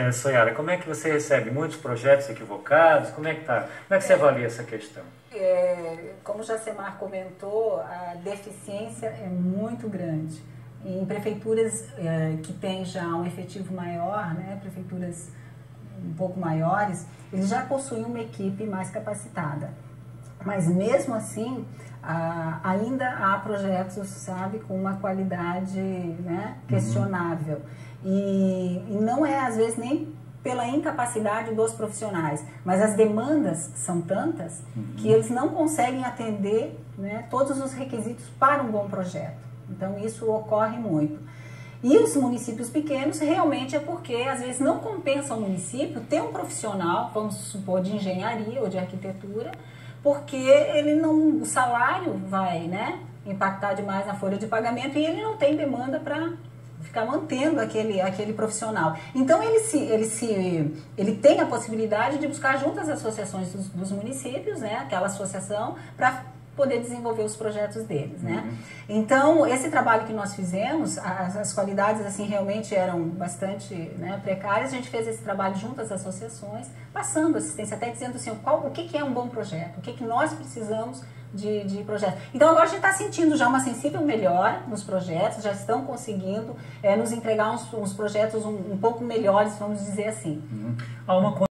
É, Soyara, como é que você recebe muitos projetos equivocados? Como é que tá? Como é que você avalia essa questão? É, como o Jacemar comentou, a deficiência é muito grande. Em prefeituras é, que têm já um efetivo maior, né, prefeituras um pouco maiores, eles já possuem uma equipe mais capacitada. Mas mesmo assim, ainda há projetos, sabe, com uma qualidade né, questionável. Uhum. E, e não é, às vezes, nem pela incapacidade dos profissionais, mas as demandas são tantas uhum. que eles não conseguem atender né, todos os requisitos para um bom projeto. Então isso ocorre muito. E os municípios pequenos realmente é porque às vezes não compensa o município ter um profissional, vamos supor, de engenharia ou de arquitetura, porque ele não, o salário vai, né, impactar demais na folha de pagamento e ele não tem demanda para ficar mantendo aquele, aquele profissional. Então ele se, ele se ele tem a possibilidade de buscar junto às associações dos, dos municípios, né, aquela associação, para poder desenvolver os projetos deles, né? Uhum. Então, esse trabalho que nós fizemos, as, as qualidades, assim, realmente eram bastante né, precárias, a gente fez esse trabalho junto às associações, passando assistência, até dizendo assim, qual, o que, que é um bom projeto, o que, que nós precisamos de, de projetos. Então agora a gente está sentindo já uma sensível melhora nos projetos, já estão conseguindo é, nos entregar uns, uns projetos um, um, pouco melhores, vamos dizer assim. Uhum. Há uma